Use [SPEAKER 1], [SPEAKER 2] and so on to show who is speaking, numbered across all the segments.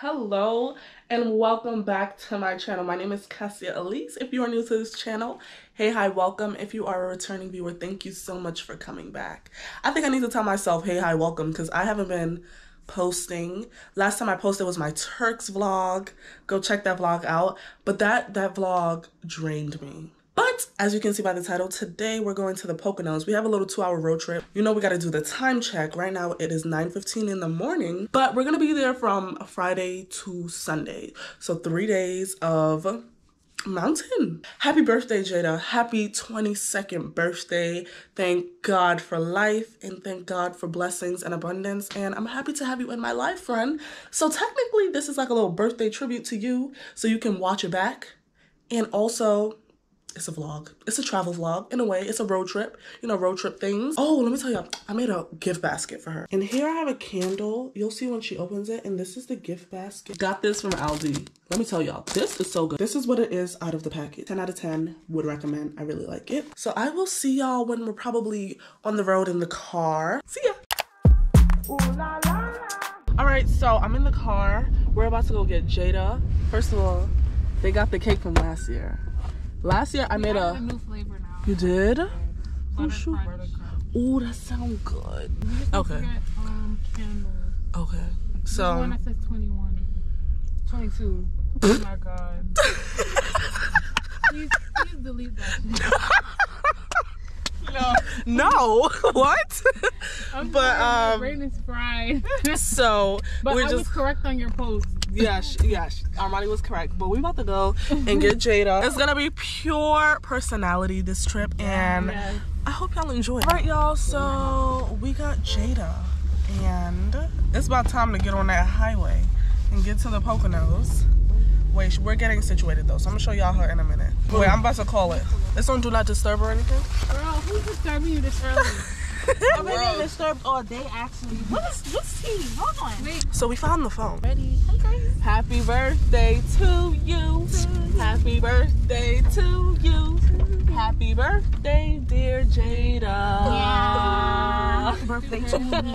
[SPEAKER 1] Hello and welcome back to my channel. My name is Cassia Elise. If you are new to this channel, hey, hi, welcome. If you are a returning viewer, thank you so much for coming back. I think I need to tell myself, hey, hi, welcome, because I haven't been posting. Last time I posted was my Turks vlog. Go check that vlog out. But that that vlog drained me. But as you can see by the title, today we're going to the Poconos. We have a little two hour road trip. You know, we got to do the time check. Right now it is 9.15 in the morning, but we're going to be there from Friday to Sunday. So three days of mountain. Happy birthday, Jada. Happy 22nd birthday. Thank God for life and thank God for blessings and abundance. And I'm happy to have you in my life, friend. So technically, this is like a little birthday tribute to you so you can watch it back. And also, it's a vlog. It's a travel vlog in a way. It's a road trip, you know, road trip things. Oh, let me tell you, I made a gift basket for her. And here I have a candle. You'll see when she opens it. And this is the gift basket. Got this from Aldi. Let me tell y'all, this is so good. This is what it is out of the package. 10 out of 10 would recommend. I really like it. So I will see y'all when we're probably on the road in the car. See ya. All right, so I'm in the car. We're about to go get Jada. First of all, they got the cake from last year. Last year I
[SPEAKER 2] We
[SPEAKER 1] made a.
[SPEAKER 2] a new flavor now.
[SPEAKER 1] You did? Oh shoot.
[SPEAKER 2] crunch.
[SPEAKER 1] Oh, that sounds good.
[SPEAKER 2] We just don't
[SPEAKER 1] Okay.
[SPEAKER 2] forget, um, candles.
[SPEAKER 1] Okay.
[SPEAKER 2] There's one
[SPEAKER 1] So
[SPEAKER 2] that says 21. 22. oh my god. please, please delete that.
[SPEAKER 1] no, No. what?
[SPEAKER 2] I'm
[SPEAKER 1] But,
[SPEAKER 2] sorry, my
[SPEAKER 1] um,
[SPEAKER 2] brain is fried.
[SPEAKER 1] so
[SPEAKER 2] but
[SPEAKER 1] we're
[SPEAKER 2] I was
[SPEAKER 1] just
[SPEAKER 2] correct on your post.
[SPEAKER 1] Yeah. sh- Armani was correct, but we about to go and get Jada. It's gonna be pure personality this trip, and
[SPEAKER 2] Yes.
[SPEAKER 1] I hope y'all enjoy. It. All right, y'all. So we got Jada, and it's about time to get on that highway and get to the Poconos. Wait, we're getting situated though, so I'm gonna show y'all her in a minute. Wait, I'm about to call it. This one do not disturb or anything.
[SPEAKER 2] Girl, who's disturbing you this early?
[SPEAKER 3] I've been getting disturbed all day actually. What is what's he? Hold on.
[SPEAKER 2] Wait,
[SPEAKER 1] So we found the phone.
[SPEAKER 3] Ready? Hey guys.
[SPEAKER 1] Happy birthday to you. Happy birthday to you. Happy birthday, dear Jada.
[SPEAKER 3] Yeah. Happy Birthday to me.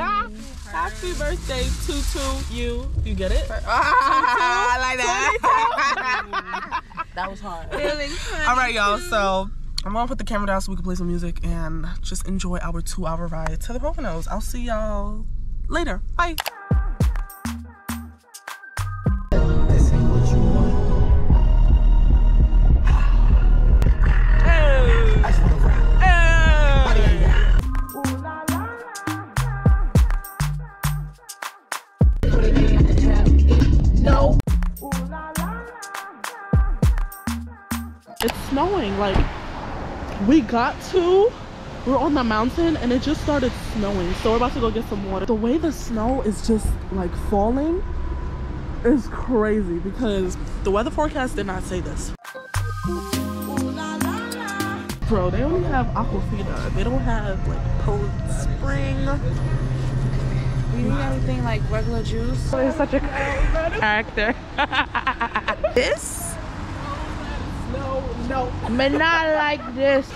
[SPEAKER 1] Happy birthday to to you. You get it? I like that.
[SPEAKER 3] That was hard.
[SPEAKER 1] All right, y'all. So I'm gonna put the camera down so we can play some music and just enjoy our two-hour ride to the Poconos. I'll see y'all later. Bye. We got to. We're on the mountain and it just started snowing. So we're about to go get some water. The way the snow is just like falling is crazy because the weather forecast did not say this. Bro, they only have Aquafina. They don't have like Poland Spring.
[SPEAKER 3] We need everything like regular juice.
[SPEAKER 1] It's such a character. this? No, no.
[SPEAKER 3] But not like this.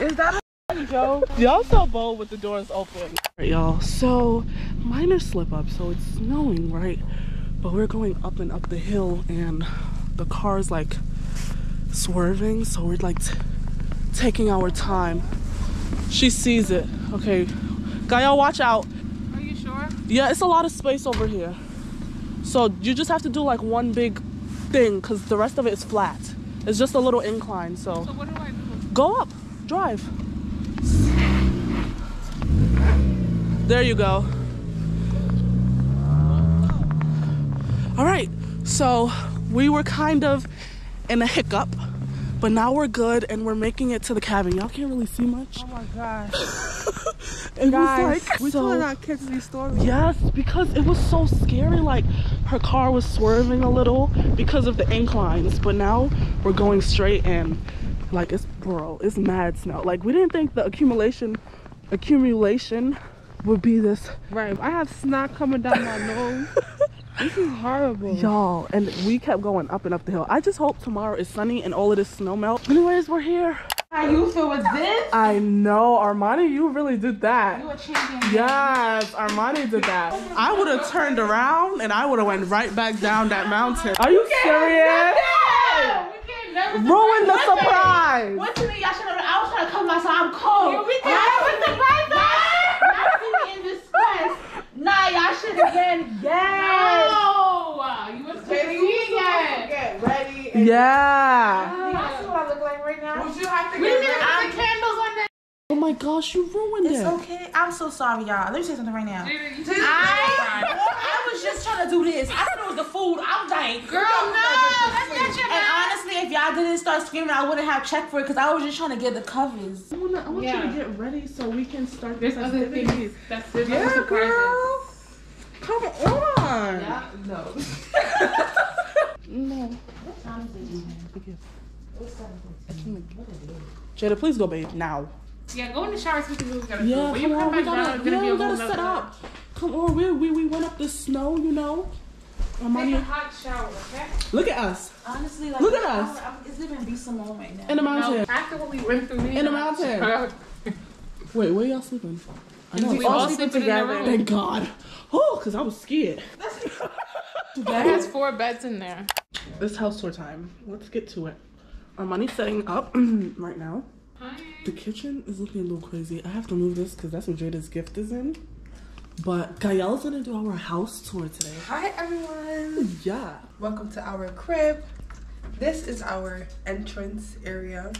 [SPEAKER 3] Is that a joke?
[SPEAKER 1] Y'all so bold with the doors open. Right, y'all. So, minor slip up. So it's snowing, right? But we're going up and up the hill, and the car's like swerving. So we're like taking our time. She sees it. Okay, guy, y'all watch out.
[SPEAKER 2] Are you sure?
[SPEAKER 1] Yeah, it's a lot of space over here. So you just have to do like one big thing, cause the rest of it is flat. It's just a little incline. So
[SPEAKER 2] So what do I do?
[SPEAKER 1] go up, drive. There you go. All right, so we were kind of in a hiccup, but now we're good and we're making it to the cabin. Y'all can't really see much.
[SPEAKER 3] Oh my gosh.
[SPEAKER 1] It
[SPEAKER 3] Guys,
[SPEAKER 1] was like
[SPEAKER 3] we
[SPEAKER 1] so.
[SPEAKER 3] telling our kids these stories.
[SPEAKER 1] Yes, because it was so scary. Like her car was swerving a little because of the inclines, but now we're going straight and like it's bro, it's mad snow. Like we didn't think the accumulation accumulation would be this.
[SPEAKER 2] Right. I have snot coming down my nose. This is horrible.
[SPEAKER 1] Y'all, and we kept going up and up the hill. I just hope tomorrow is sunny and all of this snow melts. Anyways, we're here.
[SPEAKER 3] How you feel with this?
[SPEAKER 1] I know, Armani, you really did that.
[SPEAKER 3] You a champion.
[SPEAKER 1] Yes, Armani did that. I would have turned around and I would have went right back down that mountain. Are you serious? Ruin the surprise.
[SPEAKER 3] What to me? Y'all should have. I was trying to come myself. I'm cold.
[SPEAKER 2] Yeah, we can
[SPEAKER 3] Y'all
[SPEAKER 2] put the
[SPEAKER 3] see me-
[SPEAKER 2] prize on.
[SPEAKER 3] Y'all see me in distress. Nah, y'all should have been. Yes.
[SPEAKER 2] Oh, you was taking it.
[SPEAKER 3] Get ready.
[SPEAKER 1] Yeah.
[SPEAKER 3] Y'all see what I look like right now?
[SPEAKER 2] you have to get rid of the candles on that?
[SPEAKER 1] Oh my gosh, you ruined
[SPEAKER 3] It's
[SPEAKER 1] it.
[SPEAKER 3] okay. I'm so sorry, y'all. Let me say something right now.
[SPEAKER 2] You
[SPEAKER 3] I, oh I was just trying to do this. I thought it was the food. I'm like,
[SPEAKER 2] Girl, no, that's not your
[SPEAKER 3] And honestly, if y'all didn't start screaming, I wouldn't have checked for it because I was just trying to get the covers.
[SPEAKER 1] I, wanna, I want you to get ready so we can start
[SPEAKER 2] There's
[SPEAKER 1] this
[SPEAKER 2] other
[SPEAKER 1] activity.
[SPEAKER 2] things. That's there's
[SPEAKER 1] Yeah,
[SPEAKER 2] surprises.
[SPEAKER 1] girl. Come on.
[SPEAKER 2] Yeah, no.
[SPEAKER 1] No.
[SPEAKER 3] What time is it even? It's seven
[SPEAKER 1] Jada, please go bathe now.
[SPEAKER 2] Yeah, go in the shower so we can do what we gotta do.
[SPEAKER 1] Yeah,
[SPEAKER 2] When you
[SPEAKER 1] come
[SPEAKER 2] come
[SPEAKER 1] on, we
[SPEAKER 2] back down,
[SPEAKER 1] gotta,
[SPEAKER 2] it's gonna
[SPEAKER 1] yeah,
[SPEAKER 2] be a
[SPEAKER 1] we gotta set
[SPEAKER 2] nother-
[SPEAKER 1] up. Come on, we, we, we went up the snow, you know.
[SPEAKER 2] Take a hot shower, okay?
[SPEAKER 1] look at us
[SPEAKER 3] Honestly, like,
[SPEAKER 1] Look at us.
[SPEAKER 3] I'm- it's even be Simone right now.
[SPEAKER 1] in the mountain.
[SPEAKER 2] No, after what we went through.
[SPEAKER 1] In the mountain. Wait, where y'all sleeping? I know.
[SPEAKER 2] We
[SPEAKER 1] Oh,
[SPEAKER 2] all
[SPEAKER 1] sleeping
[SPEAKER 2] sleeping in.
[SPEAKER 1] Thank God. Oh, cause I was scared.
[SPEAKER 2] that has four beds in there.
[SPEAKER 1] It's house tour time. Let's get to it. Armani's setting up right now.
[SPEAKER 2] Hi.
[SPEAKER 1] The kitchen is looking a little crazy. I have to move this because that's where Jada's gift is in. But Gael's gonna do our house tour today.
[SPEAKER 4] Hi everyone,
[SPEAKER 1] Yeah.
[SPEAKER 4] welcome to our crib. This is our entrance area.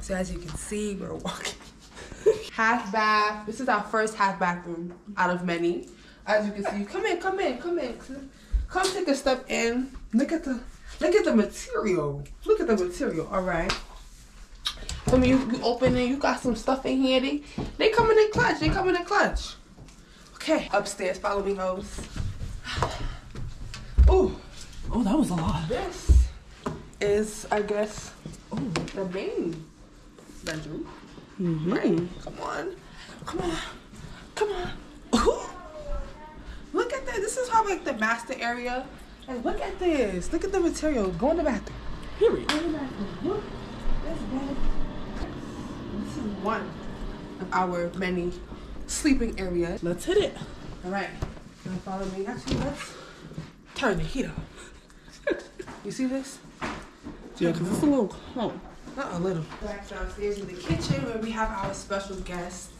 [SPEAKER 4] So as you can see, we're walking. Half bath. This is our first half bathroom out of many. As you can see, come in, come in, come in. Come take a step in. Look at the look at the material. Look at the material. All right. I mean, you, you open it, you got some stuff in here. They they come in a clutch. They come in a clutch. Okay, upstairs. Follow me, hoes. Ooh.
[SPEAKER 1] Oh, that was a lot.
[SPEAKER 4] This is, I guess, the main bedroom.
[SPEAKER 1] Mm-hmm.
[SPEAKER 4] Right? Come on. Come on. Come on. Ooh. Look at this. This is how like the master area. And look at this. Look at the material. Go in the bathroom.
[SPEAKER 1] Period.
[SPEAKER 4] Go in the bathroom. Look. This is one of our many sleeping areas.
[SPEAKER 1] Let's hit it.
[SPEAKER 4] All right. Now follow me. Actually, let's turn the heat on. You see this?
[SPEAKER 1] Yeah, because it's a little cold.
[SPEAKER 4] Uh-uh, Not a little. Back downstairs in the kitchen where we have our special guest,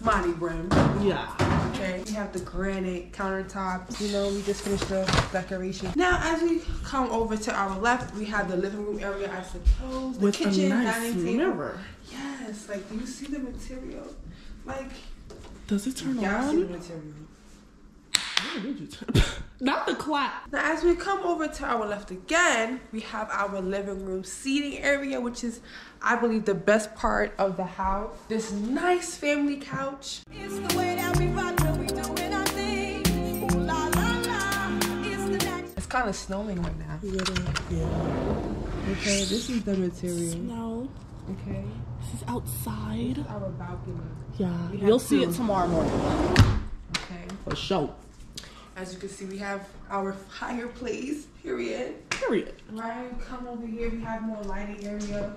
[SPEAKER 4] Monty Brim.
[SPEAKER 1] Yeah.
[SPEAKER 4] Okay. We have the granite countertops. You know, we just finished the decoration. Now, as we come over to our left, we have the living room area, I suppose. The
[SPEAKER 1] With
[SPEAKER 4] kitchen,
[SPEAKER 1] a nice
[SPEAKER 4] dining table.
[SPEAKER 1] mirror.
[SPEAKER 4] Yes. Like, do you see the material? Like,
[SPEAKER 1] Does it turn
[SPEAKER 4] y'all see the
[SPEAKER 1] on?
[SPEAKER 4] material.
[SPEAKER 1] Where did you turn? Not the clap.
[SPEAKER 4] Now, as we come over to our left again, we have our living room seating area, which is, I believe, the best part of the house. This nice family couch.
[SPEAKER 5] It's the way that we rock when we doing our thing. Ooh la la la. It's the night.
[SPEAKER 4] It's kind of snowing right now.
[SPEAKER 1] Yeah.
[SPEAKER 4] Okay, this is the material.
[SPEAKER 1] No.
[SPEAKER 4] Okay,
[SPEAKER 1] This is outside.
[SPEAKER 4] our balcony.
[SPEAKER 1] Yeah.
[SPEAKER 4] We have
[SPEAKER 1] You'll see it tomorrow morning.
[SPEAKER 4] Okay,
[SPEAKER 1] For sure.
[SPEAKER 4] As you can see, we have our fireplace. Period.
[SPEAKER 1] Period.
[SPEAKER 4] Right, come over here. We have more lighting area.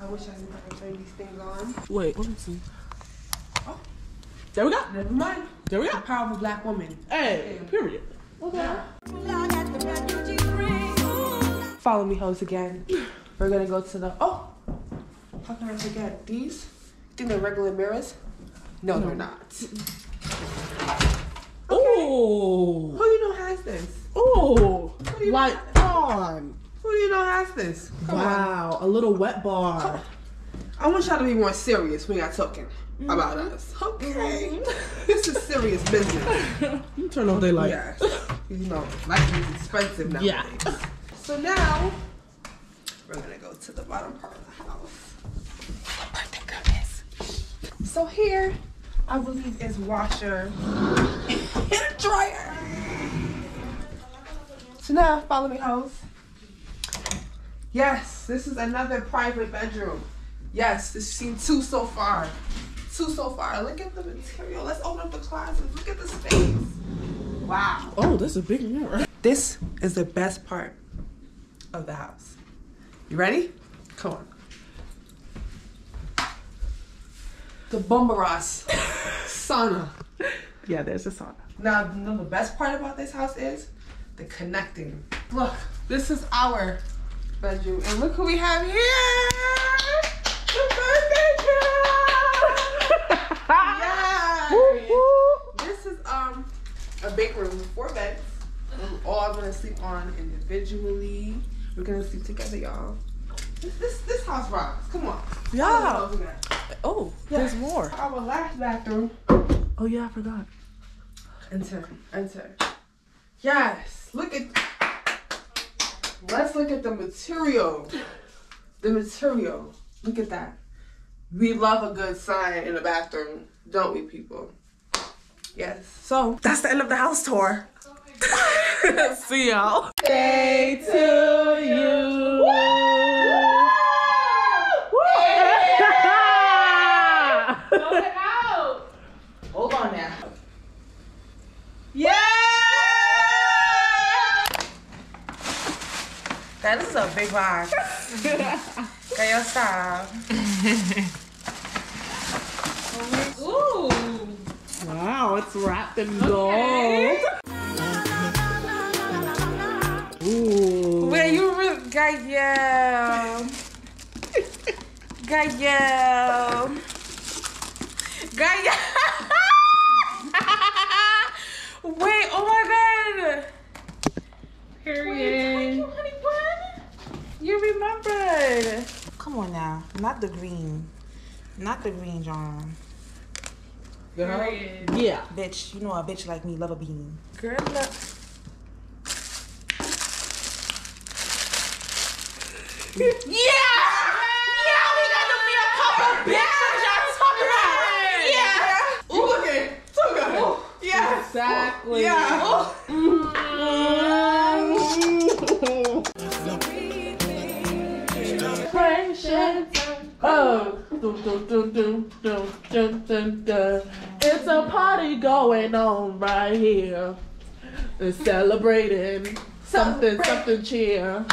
[SPEAKER 4] I wish I knew how to turn these things on.
[SPEAKER 1] Wait, let me see.
[SPEAKER 4] Oh.
[SPEAKER 1] There we go.
[SPEAKER 4] Never mind.
[SPEAKER 1] There we
[SPEAKER 4] The
[SPEAKER 1] go.
[SPEAKER 4] power of a black woman.
[SPEAKER 1] Hey, period.
[SPEAKER 5] Ooh la that the refugees bring. Ooh la.
[SPEAKER 4] Follow me, hoes, again. We're gonna go to the. Oh! How can I forget? These? You think they're regular mirrors? No, they're not.
[SPEAKER 1] Oh.
[SPEAKER 4] Who you know has this?
[SPEAKER 1] Oh. Light on.
[SPEAKER 4] Who do you know has this? Come on.
[SPEAKER 1] Wow. A little wet bar.
[SPEAKER 4] I want y'all to be more serious when y'all talking mm-hmm. about us. Okay. Mm-hmm. this is serious business.
[SPEAKER 1] You turn off daylight.
[SPEAKER 4] Yes. You know, life is expensive nowadays.
[SPEAKER 1] Yeah.
[SPEAKER 4] So now, we're gonna go to the bottom part of the house. Oh, thank goodness. So here, I believe is washer and a dryer. So now, follow me, hoes. Yes, this is another private bedroom. Yes, this seen two so far. Two so far. Look at the material. Let's open up the closet. Look at the space. Wow.
[SPEAKER 1] Oh, that's a big mirror.
[SPEAKER 4] This is the best part of the house. You ready? Come on. The Bumbaras sauna.
[SPEAKER 1] Yeah, there's a sauna.
[SPEAKER 4] Now, you know the best part about this house is the connecting. Look, this is our bedroom, and look who we have here. The birthday girl. Yay! This is um a big room, four beds. We're all gonna sleep on individually. We're gonna sleep together, y'all. This this, this house rocks. Come on.
[SPEAKER 1] Yeah.
[SPEAKER 4] Look at that.
[SPEAKER 1] Oh, there's more.
[SPEAKER 4] Our last bathroom.
[SPEAKER 1] Oh yeah, I forgot.
[SPEAKER 4] Enter, enter. Yes, look at. Let's look at the material. The material. Look at that. We love a good sign in the bathroom, don't we, people? Yes. So,
[SPEAKER 1] That's the end of the house tour. See y'all.
[SPEAKER 4] day to you. Hold on now. Yeah! That is a big box. Got your style.
[SPEAKER 1] Wow, it's wrapped in gold. Ooh.
[SPEAKER 4] Where you really got yeah. Got yeah. Got yeah. Wait, oh my god.
[SPEAKER 2] Period.
[SPEAKER 4] honey bun. You remembered.
[SPEAKER 3] Come on now, not the green, not the green John.
[SPEAKER 2] Period.
[SPEAKER 1] Yeah.
[SPEAKER 3] Bitch, you know a bitch like me love a bean.
[SPEAKER 4] Girl, look. Yeah! Yeah, we got to be a couple bitches y'all talking about. Yeah. Ooh, look at it. So good. Yeah.
[SPEAKER 1] Exactly.
[SPEAKER 4] Yeah.
[SPEAKER 1] Oh, dun, dun, dun, dun, dun, dun, dun, dun. it's a party going on right here. They're celebrating something, something cheer.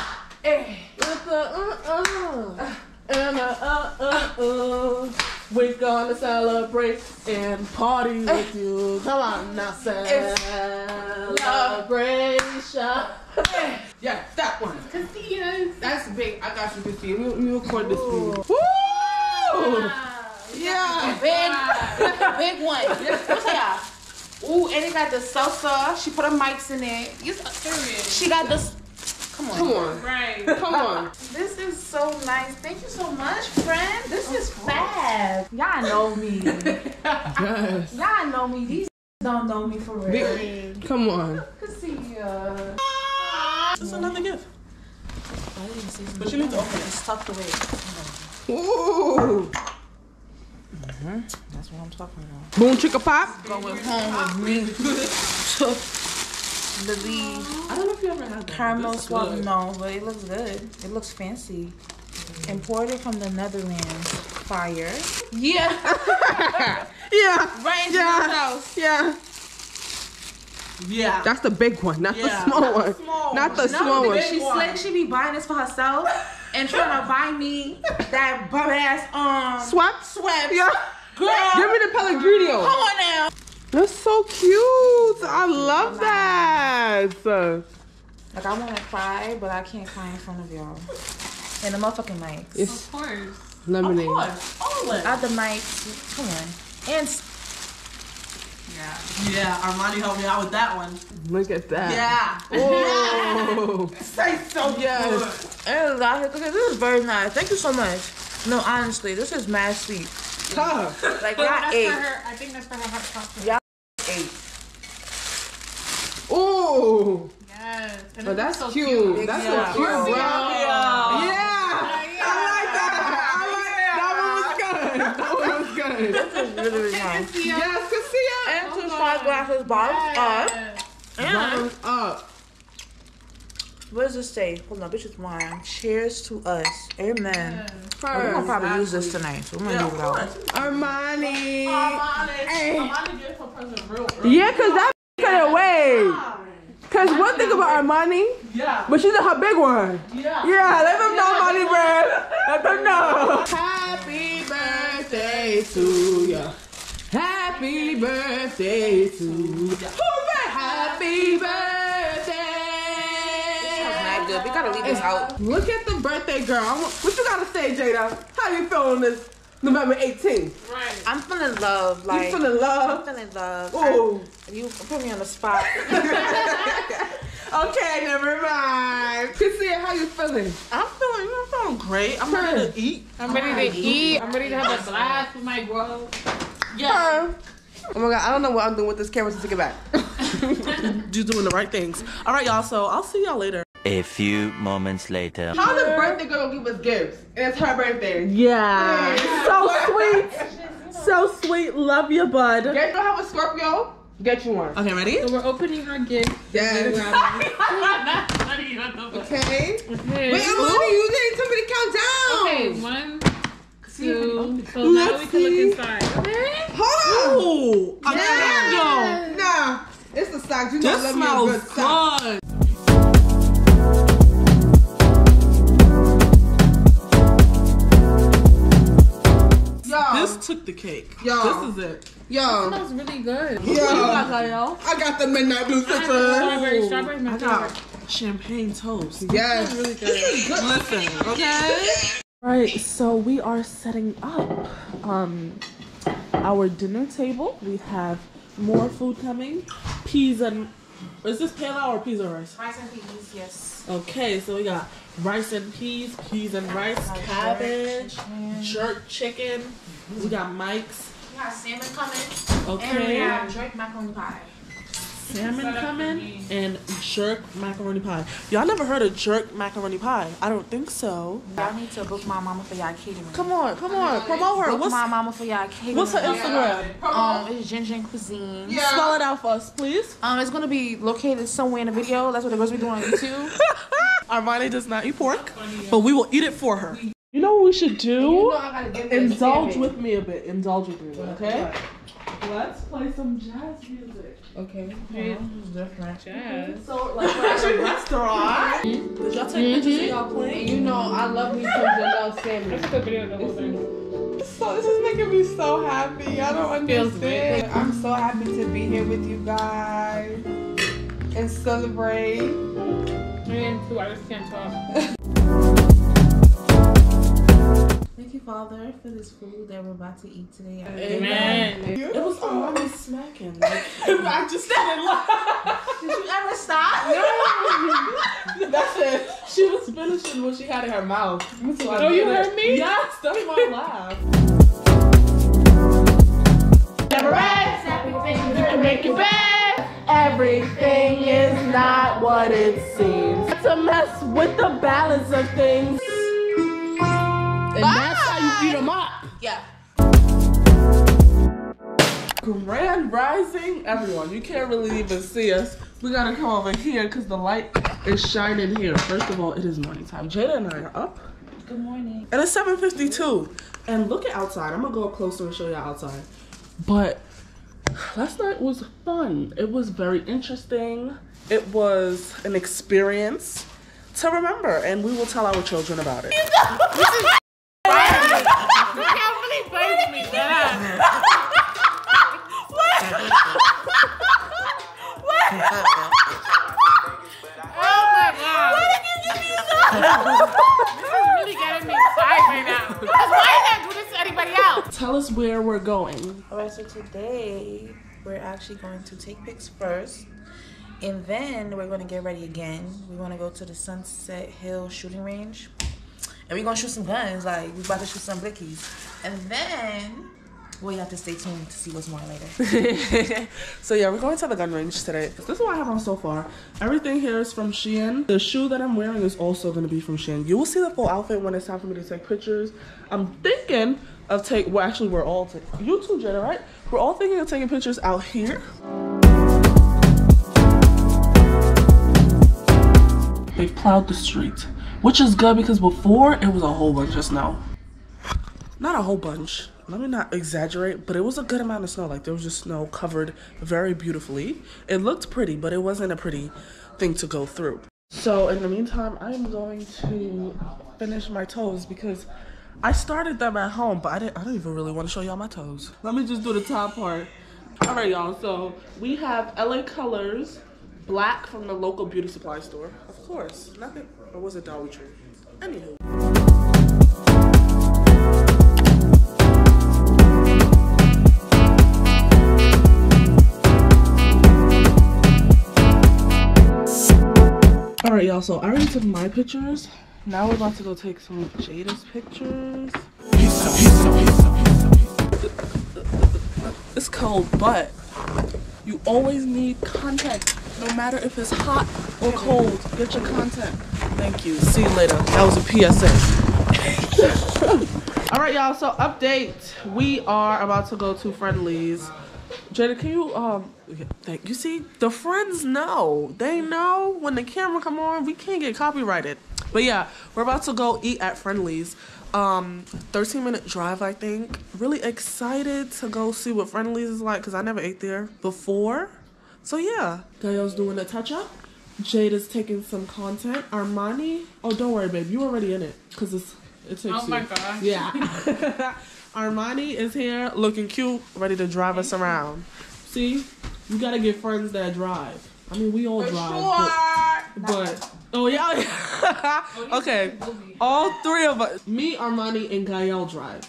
[SPEAKER 4] Eh.
[SPEAKER 1] With the uh uh and a uh uh uh. We're gonna celebrate and party with you. Come on now, celebration.
[SPEAKER 4] Yeah, that one.
[SPEAKER 2] Casillas.
[SPEAKER 4] That's big. I got you, Christy. We, we record this for you. Woo! Yeah.
[SPEAKER 3] Big, big one. What's that? Ooh, and it got the salsa. She put her mics in it. You,
[SPEAKER 2] Period.
[SPEAKER 3] she got this. Come on.
[SPEAKER 4] Come on.
[SPEAKER 2] Right.
[SPEAKER 4] Come on.
[SPEAKER 3] This is so nice. Thank you so much, friend. This is fab. Y'all know me.
[SPEAKER 1] Yes.
[SPEAKER 3] Y'all know me. These don't know me for real.
[SPEAKER 4] Big- Come on.
[SPEAKER 3] Casilla.
[SPEAKER 1] It's another gift.
[SPEAKER 3] But
[SPEAKER 1] But you need to open it.
[SPEAKER 3] It's tucked away.
[SPEAKER 4] Ooh. Mm-hmm.
[SPEAKER 3] That's what I'm talking about.
[SPEAKER 4] Boom chicka pop.
[SPEAKER 3] Going home with me. the lead.
[SPEAKER 1] I don't know if you ever had that.
[SPEAKER 3] Caramel
[SPEAKER 1] This is
[SPEAKER 3] swap.
[SPEAKER 1] good.
[SPEAKER 3] No, but it looks good. It looks fancy. Imported from the Netherlands. Fire. Yeah.
[SPEAKER 4] Yeah.
[SPEAKER 3] right into
[SPEAKER 4] Yeah.
[SPEAKER 3] house.
[SPEAKER 4] Yeah.
[SPEAKER 1] Yeah.
[SPEAKER 4] That's the big one, not
[SPEAKER 1] Yeah.
[SPEAKER 4] the small one.
[SPEAKER 1] small
[SPEAKER 4] Not the
[SPEAKER 3] No,
[SPEAKER 4] small one.
[SPEAKER 3] because she slick. She be buying this for herself and trying to buy me that bum ass um
[SPEAKER 4] Swap?
[SPEAKER 3] sweat.
[SPEAKER 4] Yeah.
[SPEAKER 3] Girl,
[SPEAKER 4] Give me the Pellegrino.
[SPEAKER 3] come on now.
[SPEAKER 4] That's so cute. I love that.
[SPEAKER 3] Like I want to cry, but I can't cry in front of y'all. And the motherfucking mics.
[SPEAKER 4] It's
[SPEAKER 2] Of course.
[SPEAKER 4] lemonade.
[SPEAKER 1] Of course. Always.
[SPEAKER 3] Out the mics. Come on. And s-
[SPEAKER 2] Yeah.
[SPEAKER 1] Yeah, Armani helped me out with that one.
[SPEAKER 4] Look at that.
[SPEAKER 1] Yeah.
[SPEAKER 4] Oh.
[SPEAKER 1] Say so
[SPEAKER 4] Yes.
[SPEAKER 3] and like, okay, this is very nice. Thank you so much. No, honestly, this is mad sweet.
[SPEAKER 4] Huh.
[SPEAKER 3] Like
[SPEAKER 2] But
[SPEAKER 3] y'all
[SPEAKER 2] that's
[SPEAKER 3] ate,
[SPEAKER 2] for her. I think that's for her hot chocolate.
[SPEAKER 3] Yeah. ate.
[SPEAKER 4] Ooh.
[SPEAKER 2] Yes. And
[SPEAKER 4] But
[SPEAKER 2] it's
[SPEAKER 4] that's
[SPEAKER 2] so
[SPEAKER 4] cute. That's
[SPEAKER 3] Yeah.
[SPEAKER 4] so cute, bro.
[SPEAKER 1] Yeah.
[SPEAKER 4] Yeah. I like that. I like that. That one was good. That one was good.
[SPEAKER 3] This is really, really nice.
[SPEAKER 4] Yes, Cassia.
[SPEAKER 3] And two shot glasses, bottoms up. And
[SPEAKER 4] Bottoms up.
[SPEAKER 3] what does this say? Hold on, bitch, it's wine. Cheers to us. Amen. Oh, we're gonna probably use this tonight, so we're gonna
[SPEAKER 1] Yeah,
[SPEAKER 3] leave it out.
[SPEAKER 4] Armani.
[SPEAKER 1] Armani.
[SPEAKER 4] Hey.
[SPEAKER 1] Armani gave her present real early.
[SPEAKER 4] Yeah, cause that Cut it away. Cause one thing about Armani,
[SPEAKER 1] Yeah.
[SPEAKER 4] but she's a her big one.
[SPEAKER 1] Yeah.
[SPEAKER 4] Yeah, let them know, Armani brand. Let them know. Happy birthday to ya. Happy birthday to you. Happy birthday.
[SPEAKER 3] Not good. We gotta leave this out.
[SPEAKER 4] Look at the birthday girl. What you gotta say, Jada? How you feeling this November 18th? Right.
[SPEAKER 3] I'm feeling love. Like
[SPEAKER 4] You feeling love?
[SPEAKER 3] I'm feeling love.
[SPEAKER 4] Ooh.
[SPEAKER 3] I- you put me on the spot.
[SPEAKER 4] Okay, never mind. Cassia, how you feeling?
[SPEAKER 1] I'm feeling, I'm feeling great. I'm ready to eat.
[SPEAKER 2] I'm ready to eat. I'm ready to have a blast with my bro.
[SPEAKER 1] Yeah.
[SPEAKER 4] Oh my god, I don't know what I'm doing with this camera to take it back.
[SPEAKER 1] You're doing the right things. All right, y'all. So I'll see y'all later.
[SPEAKER 6] A few moments later.
[SPEAKER 4] How the birthday girl give us gifts? And it's her birthday.
[SPEAKER 1] Yeah. So sweet. So sweet. Love you, bud.
[SPEAKER 4] Get you have a Scorpio? Get you one.
[SPEAKER 1] Okay, ready?
[SPEAKER 2] So we're opening our gift.
[SPEAKER 4] Yes. okay.
[SPEAKER 2] Okay.
[SPEAKER 4] Wait, Armani, you didn't tell me to count down.
[SPEAKER 2] Okay, one, two. So now we can look inside. Okay.
[SPEAKER 4] Hold on.
[SPEAKER 1] Ooh, a candle.
[SPEAKER 4] Nah, it's the socks. You know I
[SPEAKER 1] This
[SPEAKER 4] love me a
[SPEAKER 1] smells
[SPEAKER 4] good sock.
[SPEAKER 1] good. This took the cake.
[SPEAKER 4] Yo.
[SPEAKER 1] This is it.
[SPEAKER 4] yo,
[SPEAKER 2] smells really good.
[SPEAKER 4] yo.
[SPEAKER 1] y'all?
[SPEAKER 4] I got the midnight blue
[SPEAKER 2] Strawberry,
[SPEAKER 4] sister.
[SPEAKER 2] strawberry, my
[SPEAKER 1] I got
[SPEAKER 2] favorite.
[SPEAKER 1] champagne toast.
[SPEAKER 4] Yes.
[SPEAKER 2] Really good.
[SPEAKER 1] Listen, okay? Right, so we are setting up um our dinner table. We have more food coming. Peas and is this palau or peas and rice?
[SPEAKER 3] Rice and peas, yes.
[SPEAKER 1] Okay, so we got rice and peas, peas and rice, cabbage, jerk chicken. We got Mike's.
[SPEAKER 3] We got salmon coming. Okay. And we got jerk macaroni pie.
[SPEAKER 1] Salmon coming and jerk macaroni pie. Y'all never heard of jerk macaroni pie? I don't think so.
[SPEAKER 3] Y'all need to book my mama for y'all catering.
[SPEAKER 1] Come on, come on, promote her.
[SPEAKER 3] Book
[SPEAKER 1] What's
[SPEAKER 3] my mama for y'all catering.
[SPEAKER 1] what's her Instagram?
[SPEAKER 3] Um, it's Ginger Cuisine.
[SPEAKER 1] Spell it out for us, please.
[SPEAKER 3] Um, it's gonna be located somewhere in the video. That's what the girls be doing on YouTube.
[SPEAKER 1] Armani does not eat pork, but we will eat it for her. You know what we should do? Indulge with me a bit. Indulge with me, okay? Let's play some jazz music.
[SPEAKER 4] Okay. Uh-huh.
[SPEAKER 2] Jazz.
[SPEAKER 1] So, like, we're at a restaurant. Did y'all take mm-hmm. pictures of y'all playing?
[SPEAKER 4] You know, I love me some Janelle Salmon.
[SPEAKER 2] Let's go video the whole thing.
[SPEAKER 4] So this is making me so happy. I don't
[SPEAKER 2] Feels
[SPEAKER 4] understand. I'm so happy to be here with you guys and celebrate.
[SPEAKER 2] And two, I just can't talk.
[SPEAKER 3] Thank you, Father, for this food that we're about to eat today.
[SPEAKER 2] Amen.
[SPEAKER 1] It was Armani smacking. Like, I just didn't
[SPEAKER 3] Did you ever stop? No.
[SPEAKER 1] That's it. She was finishing what she had in her mouth. So I
[SPEAKER 2] Oh, you
[SPEAKER 1] did it.
[SPEAKER 2] heard me?
[SPEAKER 1] Yes, that's why I laughed.
[SPEAKER 2] Make it bad.
[SPEAKER 1] Everything is not what it seems. To mess with the balance of things. And that's how you beat them up.
[SPEAKER 3] Yeah.
[SPEAKER 1] Grand Rising, everyone. You can't really even see us. We gotta come over here because the light is shining here. First of all, it is morning time. Jada and I are up.
[SPEAKER 3] Good morning.
[SPEAKER 1] And it's 7.52. And look at outside. I'm gonna go up closer and show you outside. But last night was fun. It was very interesting. It was an experience to remember, and we will tell our children about it. where we're going.
[SPEAKER 3] All right, so today we're actually going to take pics first, and then we're going to get ready again. We're going to go to the Sunset Hill shooting range, and we're going to shoot some guns. Like we're about to shoot some blickies, and then we have to stay tuned to see what's more later.
[SPEAKER 1] so yeah, we're going to the gun range today. This is what I have on so far. Everything here is from Shein. The shoe that I'm wearing is also going to be from Shein. You will see the full outfit when it's time for me to take pictures. I'm thinking of take. Well, actually, we're all taking. You too, Jenna, right? We're all thinking of taking pictures out here. They plowed the street, which is good because before it was a whole bunch of snow. Not a whole bunch, let me not exaggerate, but it was a good amount of snow. Like there was just snow covered very beautifully. It looked pretty, but it wasn't a pretty thing to go through. So in the meantime, I'm going to finish my toes because I started them at home, but I didn't. I don't even really want to show y'all my toes. Let me just do the top part. All right, y'all. So we have LA Colors black from the local beauty supply store. Of course, nothing. Or was it Dollar Tree? Anywho. All right, y'all. So I already took my pictures. Now we're about to go take some of Jada's pictures. It's cold, but you always need contact, no matter if it's hot or cold. Get your contact. Thank you. See you later. That was a PSA. All right, y'all. So update. We are about to go to Friendly's. Jada, can you um? yeah, Thank you. See, the friends know. They know when the camera come on, we can't get copyrighted. But yeah, we're about to go eat at Friendly's. Um, 13 minute drive, I think. Really excited to go see what Friendly's is like because I never ate there before. So yeah, Gael's doing a touch up. Jada's taking some content. Armani, oh don't worry, babe, you already in it because it's it takes
[SPEAKER 2] Oh my
[SPEAKER 1] you.
[SPEAKER 2] gosh.
[SPEAKER 1] Yeah. Armani is here, looking cute, ready to drive us around. See, you gotta get friends that drive. I mean, we all drive, but, but oh yeah, okay. All three of us, me, Armani, and Gael drive.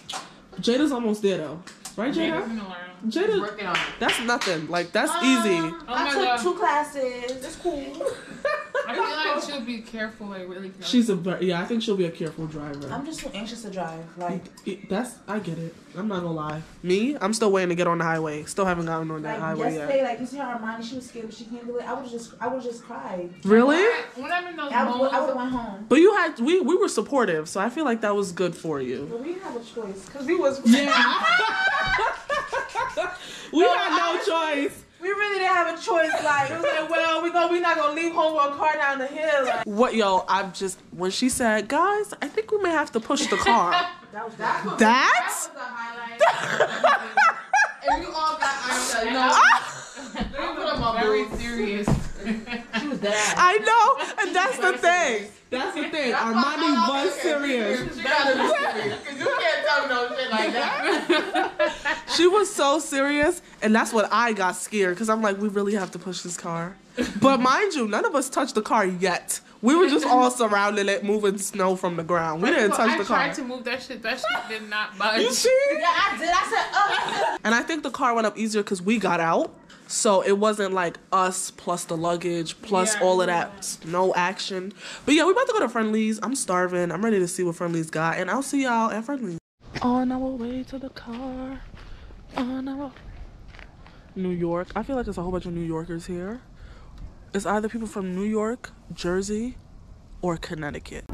[SPEAKER 1] Jada's almost there though, right, Jada? Jada,
[SPEAKER 3] Working on it.
[SPEAKER 1] that's nothing. Like that's um, easy.
[SPEAKER 2] Oh
[SPEAKER 3] I
[SPEAKER 2] my
[SPEAKER 3] took
[SPEAKER 2] god.
[SPEAKER 3] two classes. It's cool.
[SPEAKER 2] I feel like she'll be careful, like really careful.
[SPEAKER 1] She's a very, yeah. I think she'll be a careful driver.
[SPEAKER 3] I'm just so anxious to drive. Like,
[SPEAKER 1] It- That's I get it. I'm not gonna lie. Me, I'm still waiting to get on the highway. Still haven't gotten on that
[SPEAKER 3] like
[SPEAKER 1] highway
[SPEAKER 3] yesterday,
[SPEAKER 1] yet.
[SPEAKER 3] like you see how Armani, she was scared, but she can't do it. I would just, I would just cry.
[SPEAKER 1] Really?
[SPEAKER 2] When I'm in those
[SPEAKER 3] I would, I would went home.
[SPEAKER 1] But you had we we were supportive, so I feel like that was good for you.
[SPEAKER 3] But we didn't have a choice because we was.
[SPEAKER 1] Yeah. we had no choice.
[SPEAKER 3] We really didn't have a choice. Like it was like, well, we go, we not gonna leave home with a car down the hill. Like
[SPEAKER 1] What yo? I'm just when she said, guys, I think we may have to push the car.
[SPEAKER 3] that was that.
[SPEAKER 1] That's
[SPEAKER 2] the highlight.
[SPEAKER 3] And we all got ironed
[SPEAKER 2] I'm very serious.
[SPEAKER 3] She was dead.
[SPEAKER 1] I know, and that's the thing. That's the thing. Armani was serious.
[SPEAKER 3] Because You can't tell me no shit like that.
[SPEAKER 1] She was so serious, and that's what I got scared because I'm like, we really have to push this car. But mind you, none of us touched the car yet. We were just all surrounding it, moving snow from the ground. We didn't touch
[SPEAKER 2] I
[SPEAKER 1] the
[SPEAKER 2] tried
[SPEAKER 1] car.
[SPEAKER 2] to move that shit. That shit did not budge.
[SPEAKER 1] You see?
[SPEAKER 3] Yeah, I did. I said, oh.
[SPEAKER 1] And I think the car went up easier because we got out. So it wasn't like us plus the luggage plus
[SPEAKER 2] Yeah.
[SPEAKER 1] all of that snow action. But yeah, we about to go to Friendly's. I'm starving. I'm ready to see what Friendly's got. And I'll see y'all at Friendly's. On our way to the car. Uh, On our New York. I feel like there's a whole bunch of New Yorkers here. It's either people from New York, Jersey, or Connecticut.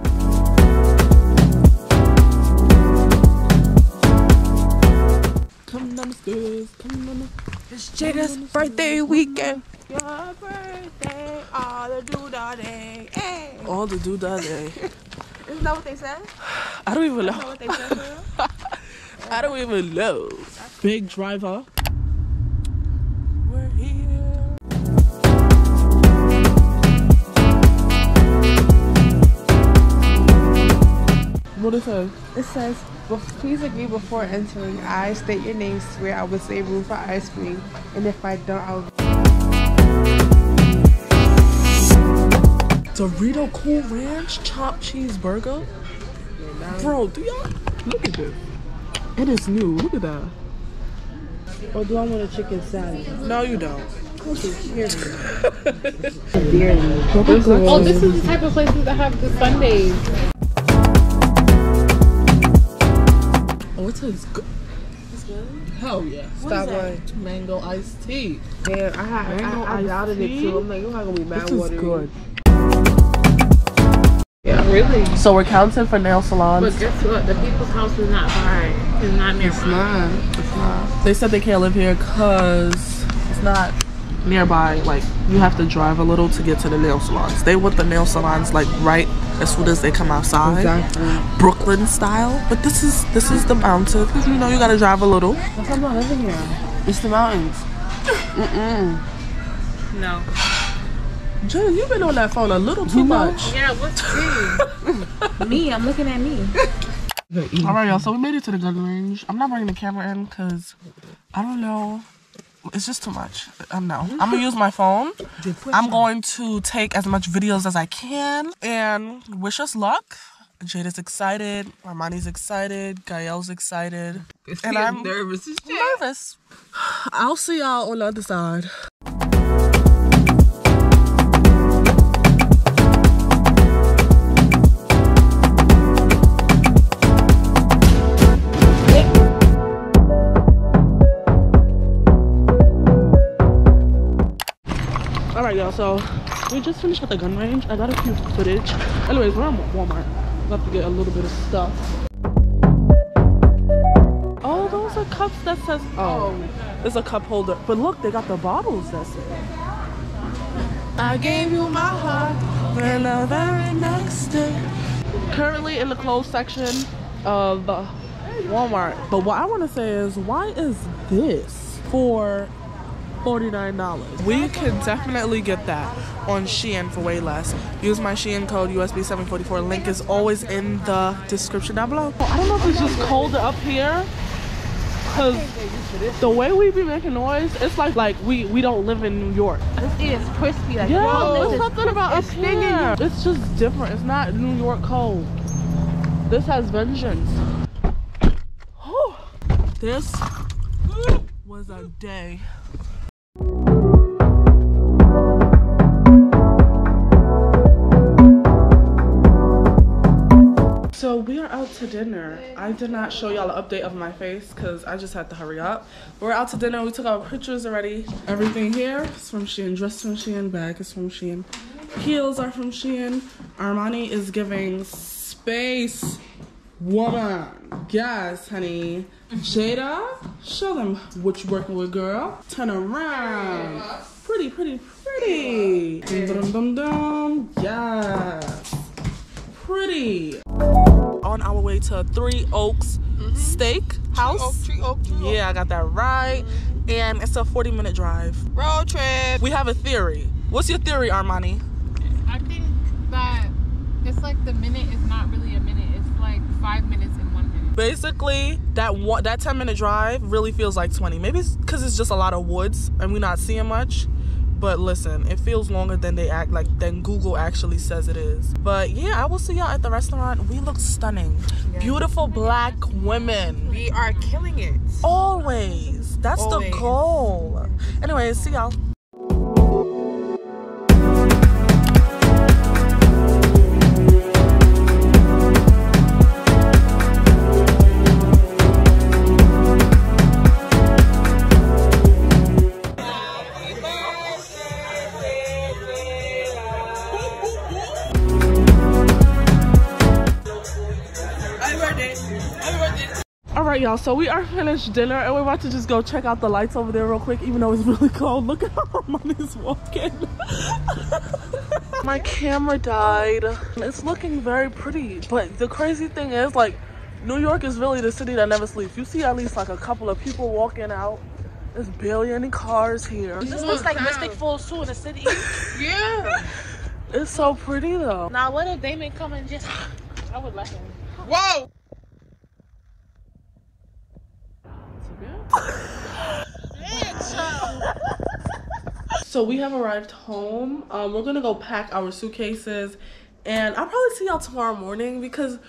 [SPEAKER 1] Come down the stairs. Come down the
[SPEAKER 4] It's Jada's birthday weekend.
[SPEAKER 1] Your birthday, all the doodah day. Eh. All the doodah day.
[SPEAKER 4] Isn't that what they said?
[SPEAKER 1] I don't even know.
[SPEAKER 4] what they said? for real?
[SPEAKER 1] I don't even know. Big driver. We're here. What it say?
[SPEAKER 4] It says, please agree before entering. I state your name, swear I will save room for ice cream, and if I don't, I'll.
[SPEAKER 1] Dorito Cool Ranch chopped cheeseburger. Bro, do y'all look at this? It is new. Look at that.
[SPEAKER 4] Or do I want a chicken salad?
[SPEAKER 1] No, you don't.
[SPEAKER 2] Oh, this is the type of places that have the Sundays.
[SPEAKER 1] Oh, it tastes good. Hell yeah.
[SPEAKER 4] Stop lying.
[SPEAKER 1] Mango iced tea.
[SPEAKER 4] Damn, I, had,
[SPEAKER 1] Mango
[SPEAKER 4] I, I
[SPEAKER 1] iced
[SPEAKER 4] doubted
[SPEAKER 1] tea?
[SPEAKER 4] it too. I'm like, you're not gonna be mad
[SPEAKER 1] This is good.
[SPEAKER 2] Yeah, really.
[SPEAKER 1] So we're counting for nail salons.
[SPEAKER 2] But guess what? The people's house is not far. It's not near
[SPEAKER 4] It's not. It's not.
[SPEAKER 1] They said they can't live here because it's not nearby. Like you have to drive a little to get to the nail salons. They want the nail salons like right as soon as they come outside,
[SPEAKER 4] Exactly.
[SPEAKER 1] Brooklyn style. But this is this is the mountain. You know you gotta drive a little.
[SPEAKER 4] That's why I'm not living here. It's the mountains.
[SPEAKER 2] No.
[SPEAKER 1] Jen, you've been on that phone a little too much.
[SPEAKER 2] Yeah, what's big?
[SPEAKER 3] Me, I'm looking at me.
[SPEAKER 1] All right, y'all. So we made it to the gun range. I'm not bringing the camera in because I don't know. It's just too much. Um, no. I'm gonna use my phone. I'm going to take as much videos as I can and wish us luck. Jade is excited. Armani's excited. Gael's excited. And I'm
[SPEAKER 4] nervous
[SPEAKER 1] nervous. I'll see y'all on the other side. Y'all. So we just finished at the gun range. I got a few footage. Anyways, we're at Walmart. About to get a little bit of stuff. Oh, those are cups that says. Oh, it's a cup holder. But look, they got the bottles that say. I gave you my heart when the very next day. Currently in the clothes section of Walmart. But what I want to say is, why is this for $49. We can definitely get that on Shein for way less. Use my Shein code USB744. Link is always in the description down below. I don't know if it's just cold up here. Cause the way we be making noise, it's like like we we don't live in New York.
[SPEAKER 3] This is crispy. Like,
[SPEAKER 1] Yeah,
[SPEAKER 3] yo,
[SPEAKER 1] there's
[SPEAKER 3] this is
[SPEAKER 1] something about up here. It's just different. It's not New York cold. This has vengeance. Whew. This was a day. We are out to dinner. I did not show y'all an update of my face because I just had to hurry up. We're out to dinner. We took our pictures already. Everything here is from Shein. Dress from Shein. Bag is from Shein. Heels are from Shein. Armani is giving space woman. Yes, honey. Jada, show them what you're working with, girl. Turn around. Pretty, pretty, pretty. Dum, dum, dum. dum. Yes. Pretty on our way to Three Oaks mm-hmm. Steak House.
[SPEAKER 4] Tree oak, tree oak.
[SPEAKER 1] Yeah, I got that right. And it's a 40 minute drive.
[SPEAKER 4] Road trip.
[SPEAKER 1] We have a theory. What's your theory, Armani?
[SPEAKER 2] I think that it's like the minute is not really a minute. It's like five minutes in one minute.
[SPEAKER 1] Basically, that one that 10 minute drive really feels like 20. Maybe it's because it's just a lot of woods and we're not seeing much. But listen, it feels longer than they act like than Google actually says it is. But yeah, I will see y'all at the restaurant. We look stunning. Beautiful black women.
[SPEAKER 4] We are killing it.
[SPEAKER 1] Always. That's the goal. anyway see y'all. All right, y'all. So we are finished dinner, and we're about to just go check out the lights over there real quick, even though it's really cold. Look at how mommy's walking. My camera died. It's looking very pretty, but the crazy thing is, like, New York is really the city that never sleeps. You see at least like a couple of people walking out. There's barely any cars here.
[SPEAKER 3] This looks like Mystic Falls too in the city.
[SPEAKER 4] Yeah.
[SPEAKER 1] It's so pretty though.
[SPEAKER 2] Now, what if Damon come and just? I would let him.
[SPEAKER 4] Whoa.
[SPEAKER 1] So we have arrived home. Um, we're gonna go pack our suitcases, and I'll probably see y'all tomorrow morning because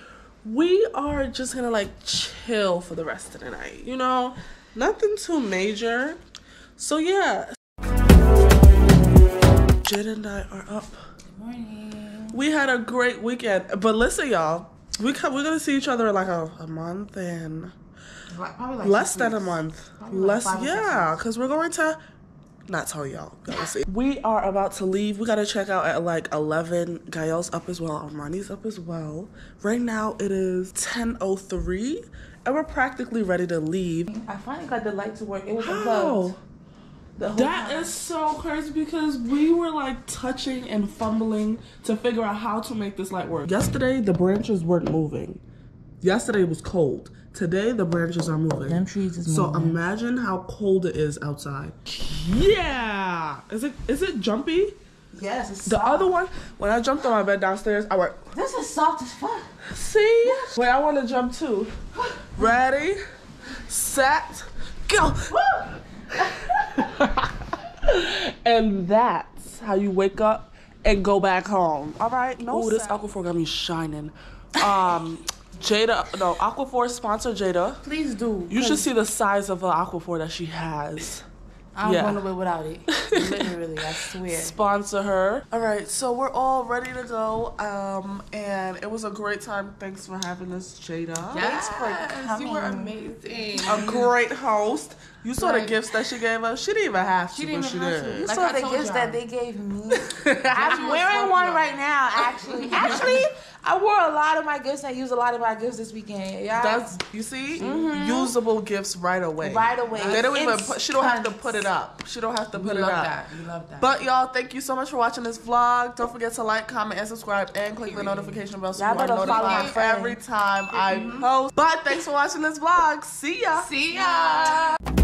[SPEAKER 1] we are just gonna like chill for the rest of the night. You know, nothing too major. So yeah. Jid and I are up.
[SPEAKER 3] Good Morning.
[SPEAKER 1] We had a great weekend, but listen, y'all. We we're gonna see each other in like a, a month and
[SPEAKER 3] Like, probably like
[SPEAKER 1] less than a month.
[SPEAKER 3] Probably
[SPEAKER 1] Less,
[SPEAKER 3] six
[SPEAKER 1] yeah, because we're going to not tell y'all. We are about to leave. We gotta check out at like 11. Gael's up as well. Armani's up as well. Right now it is 10:03, and we're practically ready to leave.
[SPEAKER 3] I finally got the light to work. It was
[SPEAKER 1] How?
[SPEAKER 3] unplugged.
[SPEAKER 1] That
[SPEAKER 3] time.
[SPEAKER 1] is so crazy because we were like touching and fumbling to figure out how to make this light work. Yesterday, the branches weren't moving. Yesterday was cold. Today, the branches are moving.
[SPEAKER 3] Them trees is
[SPEAKER 1] so
[SPEAKER 3] moving.
[SPEAKER 1] imagine how cold it is outside. Yeah, is it is it jumpy?
[SPEAKER 3] Yes, it's
[SPEAKER 1] The
[SPEAKER 3] soft.
[SPEAKER 1] other one, when I jumped on my bed downstairs, I went.
[SPEAKER 3] This is soft as fuck.
[SPEAKER 1] See? Wait, I want to jump too. Ready, set, go. and that's how you wake up and go back home. All right. No. Ooh, this Aquaphor got me shining. Um, Jada, no, Aquaphor sponsor Jada.
[SPEAKER 3] Please do.
[SPEAKER 1] You should see the size of the Aquaphor that she has.
[SPEAKER 3] I'm
[SPEAKER 1] yeah.
[SPEAKER 3] going away without it. Literally, I swear.
[SPEAKER 1] sponsor her. All right, so we're all ready to go. Um, and it was a great time. Thanks for having us, Jada.
[SPEAKER 3] Thanks for
[SPEAKER 4] Yes, you were amazing.
[SPEAKER 1] A great host. You saw the gifts that she gave us. She didn't even have to,
[SPEAKER 4] She didn't
[SPEAKER 1] but
[SPEAKER 4] even
[SPEAKER 1] she
[SPEAKER 4] have
[SPEAKER 1] did.
[SPEAKER 3] You
[SPEAKER 4] Like
[SPEAKER 3] saw
[SPEAKER 4] I
[SPEAKER 3] the gifts
[SPEAKER 4] y'all.
[SPEAKER 3] that they gave me. I'm wearing one right now, actually. Actually, I wore a lot of my gifts. I used a lot of my gifts this weekend. Yeah.
[SPEAKER 1] That's you see, mm-hmm. usable gifts right away.
[SPEAKER 3] Right away.
[SPEAKER 1] They don't even. Put, she don't have to put it up. She don't have to
[SPEAKER 4] We
[SPEAKER 1] put it
[SPEAKER 4] love
[SPEAKER 1] up.
[SPEAKER 4] that. We love that.
[SPEAKER 1] But y'all, thank you so much for watching this vlog. Don't forget to like, comment, and subscribe, and click the notification bell so you are
[SPEAKER 3] better follow my
[SPEAKER 1] notified every time I mm-hmm. post. But thanks for watching this vlog. See ya.
[SPEAKER 4] See ya.